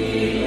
You.